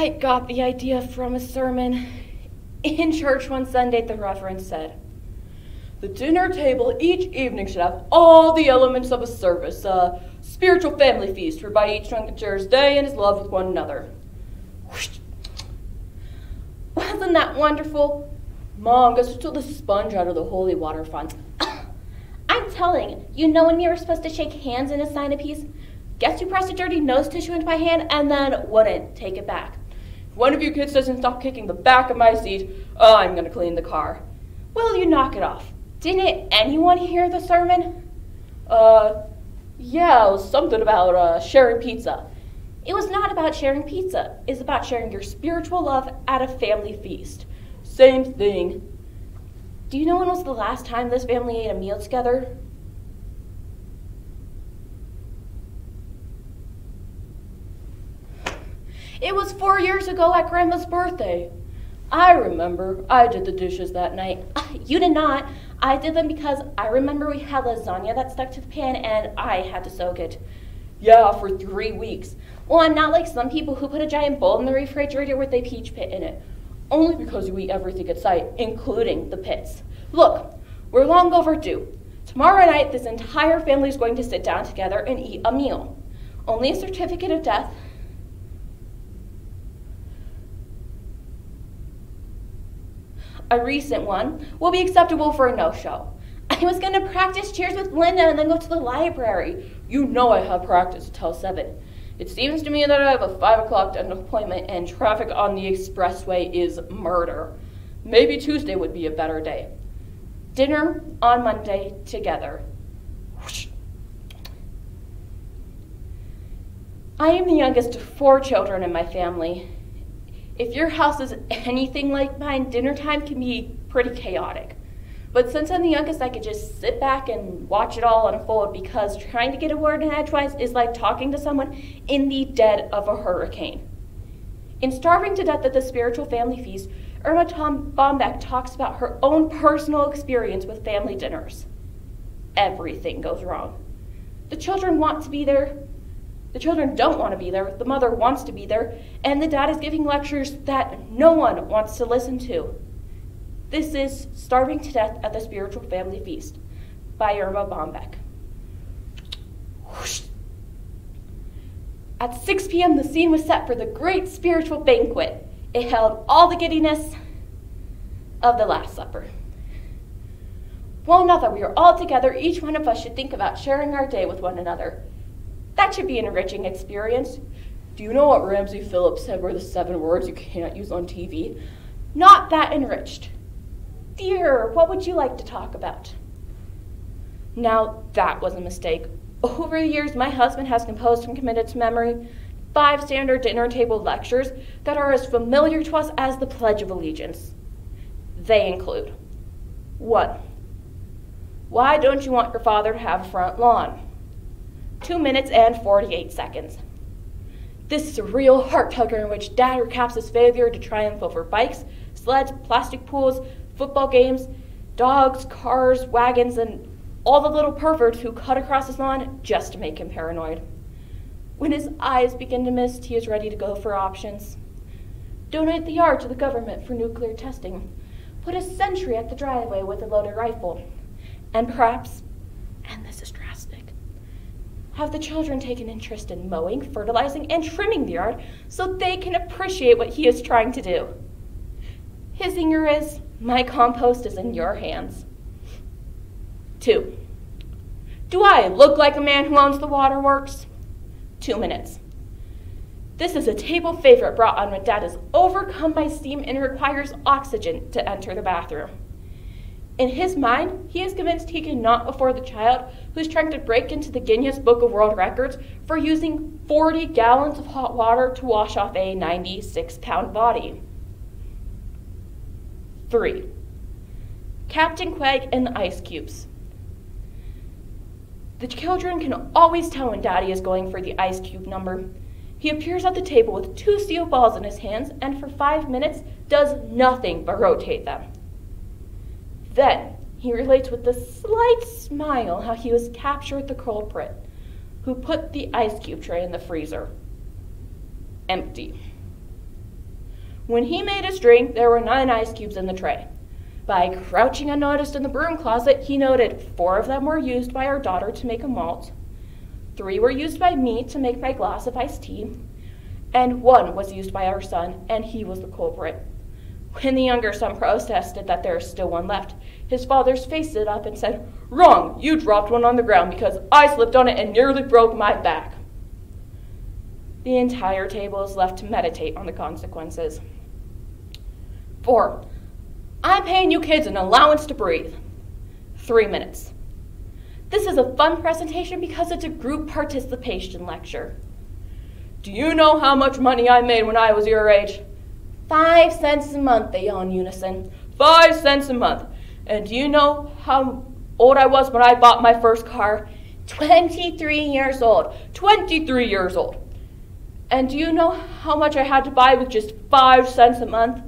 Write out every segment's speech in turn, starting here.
I got the idea from a sermon. In church one Sunday, the Reverend said, The dinner table each evening should have all the elements of a service, a spiritual family feast whereby each one shares day and his love with one another. Wasn't that wonderful? Mom, who took the sponge out of the holy water font? I'm telling, you know when we were supposed to shake hands in a sign of peace? Guess who pressed a dirty nose tissue into my hand and then wouldn't take it back? One of you kids doesn't stop kicking the back of my seat, I'm gonna clean the car. Will you knock it off? Didn't anyone hear the sermon? Uh, yeah, it was something about uh, sharing pizza. It was not about sharing pizza. It's about sharing your spiritual love at a family feast. Same thing. Do you know when was the last time this family ate a meal together? It was four years ago at Grandma's birthday. I remember. I did the dishes that night. You did not. I did them because I remember we had lasagna that stuck to the pan and I had to soak it. Yeah, for three weeks. Well, I'm not like some people who put a giant bowl in the refrigerator with a peach pit in it. Only because you eat everything at sight, including the pits. Look, we're long overdue. Tomorrow night, this entire family is going to sit down together and eat a meal. Only a certificate of death a recent one, will be acceptable for a no-show. I was going to practice cheers with Linda and then go to the library. You know I have practice until 7. It seems to me that I have a 5 o'clock appointment and traffic on the expressway is murder. Maybe Tuesday would be a better day. Dinner on Monday together. I am the youngest of four children in my family. If your house is anything like mine, dinner time can be pretty chaotic. But since I'm the youngest, I could just sit back and watch it all unfold because trying to get a word in edgewise is like talking to someone in the dead of a hurricane. In Starving to Death at the Spiritual Family Feast, Erma Tom Bombeck talks about her own personal experience with family dinners. Everything goes wrong. The children want to be there, the children don't want to be there, the mother wants to be there, and the dad is giving lectures that no one wants to listen to. This is Starving to Death at the Spiritual Family Feast by Erma Bombeck. At 6 p.m., the scene was set for the great spiritual banquet. It held all the giddiness of the Last Supper. Well, now that we are all together, each one of us should think about sharing our day with one another. That should be an enriching experience. Do you know what Ramsey Phillips said were the seven words you can't use on TV? Not that enriched. Dear, what would you like to talk about? Now, that was a mistake. Over the years, my husband has composed and committed to memory five standard dinner table lectures that are as familiar to us as the Pledge of Allegiance. They include 1. Why don't you want your father to have a front lawn? 2 minutes and 48 seconds. This is a real heart tugger in which Dad recaps his failure to triumph over bikes, sleds, plastic pools, football games, dogs, cars, wagons, and all the little perverts who cut across his lawn just to make him paranoid. When his eyes begin to mist, he is ready to go for options. Donate the yard to the government for nuclear testing. Put a sentry at the driveway with a loaded rifle. And perhaps, have the children take an interest in mowing, fertilizing, and trimming the yard so they can appreciate what he is trying to do. His singer is, My compost is in your hands. Two, do I look like a man who owns the waterworks? Two minutes. This is a table favorite brought on when dad is overcome by steam and requires oxygen to enter the bathroom. In his mind, he is convinced he cannot afford the child who's trying to break into the Guinness Book of World Records for using 40 gallons of hot water to wash off a 96 pound body. 3. Captain Queeg and the ice cubes. The children can always tell when Daddy is going for the ice cube number. He appears at the table with two steel balls in his hands and for five minutes does nothing but rotate them. Then he relates with a slight smile how he was captured the culprit who put the ice cube tray in the freezer. Empty. When he made his drink, there were nine ice cubes in the tray. By crouching unnoticed in the broom closet, he noted four of them were used by our daughter to make a malt, three were used by me to make my glass of iced tea, and one was used by our son, and he was the culprit. When the younger son protested that there is still one left, his father's face lit up and said, Wrong! You dropped one on the ground because I slipped on it and nearly broke my back. The entire table is left to meditate on the consequences. Four, I'm paying you kids an allowance to breathe. Three minutes. This is a fun presentation because it's a group participation lecture. Do you know how much money I made when I was your age? Five cents a month, they in unison. Five cents a month. And do you know how old I was when I bought my first car? 23 years old. 23 years old. And do you know how much I had to buy with just five cents a month?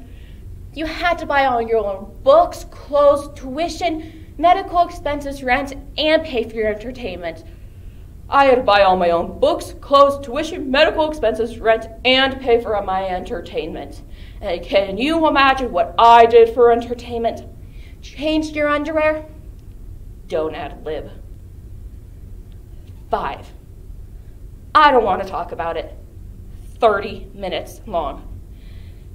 You had to buy all your own books, clothes, tuition, medical expenses, rent, and pay for your entertainment. I had to buy all my own books, clothes, tuition, medical expenses, rent, and pay for my entertainment. And can you imagine what I did for entertainment? Changed your underwear? Don't ad lib. Five. I don't want to talk about it. 30 minutes long.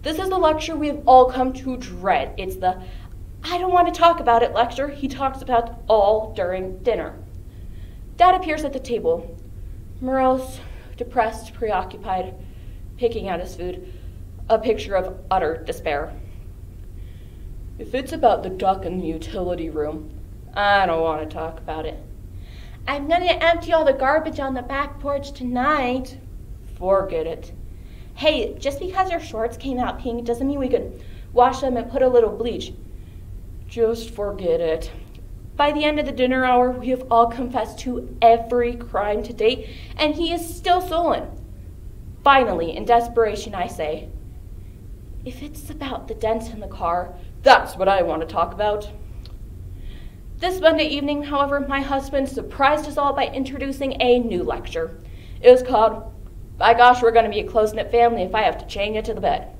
This is the lecture we have all come to dread. It's the I don't want to talk about it lecture he talks about all during dinner. Dad appears at the table, morose, depressed, preoccupied, picking at his food, a picture of utter despair. If it's about the duck in the utility room, I don't want to talk about it. I'm going to empty all the garbage on the back porch tonight. Forget it. Hey, just because your shorts came out pink doesn't mean we could wash them and put a little bleach. Just forget it. By the end of the dinner hour, we have all confessed to every crime to date, and he is still sullen. Finally, in desperation, I say, If it's about the dent in the car, that's what I want to talk about. This Monday evening, however, my husband surprised us all by introducing a new lecture. It was called by gosh, we're going to be a close knit family if I have to chain you to the bed.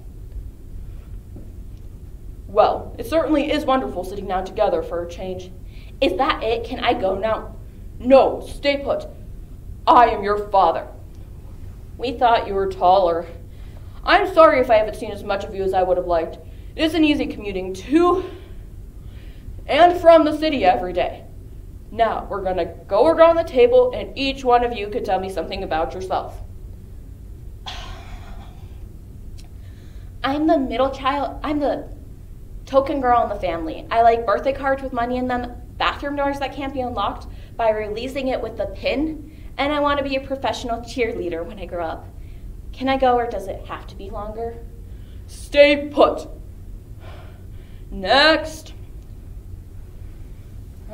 Well, it certainly is wonderful sitting down together for a change. Is that it? Can I go now? No, stay put. I am your father. We thought you were taller. I'm sorry if I haven't seen as much of you as I would have liked. It isn't easy commuting to and from the city every day. Now, we're going to go around the table, and each one of you could tell me something about yourself. I'm the middle child. I'm the token girl in the family. I like birthday cards with money in them, bathroom doors that can't be unlocked by releasing it with the pin, and I want to be a professional cheerleader when I grow up. Can I go or does it have to be longer? Stay put. Next.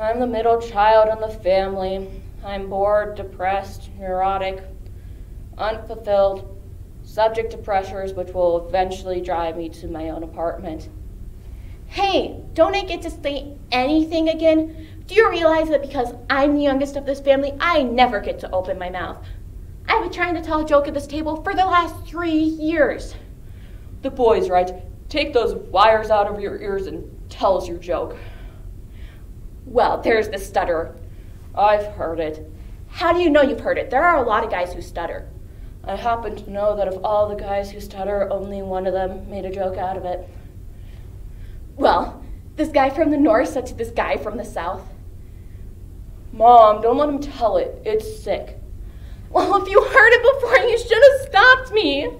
I'm the middle child in the family. I'm bored, depressed, neurotic, unfulfilled, subject to pressures which will eventually drive me to my own apartment. Hey, don't I get to say anything again? Do you realize that because I'm the youngest of this family, I never get to open my mouth? I've been trying to tell a joke at this table for the last three years. The boy's right. Take those wires out of your ears and tell us your joke. Well, there's the stutterer. I've heard it. How do you know you've heard it? There are a lot of guys who stutter. I happen to know that of all the guys who stutter, only one of them made a joke out of it. Well, this guy from the north said to this guy from the south, Mom, don't let him tell it. It's sick. Well, if you heard it before, you should have stopped me.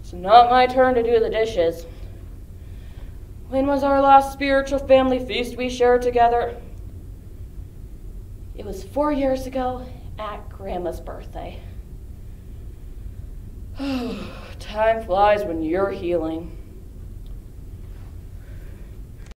It's not my turn to do the dishes. When was our last spiritual family feast we shared together? It was four years ago at Grandma's birthday. Time flies when you're healing.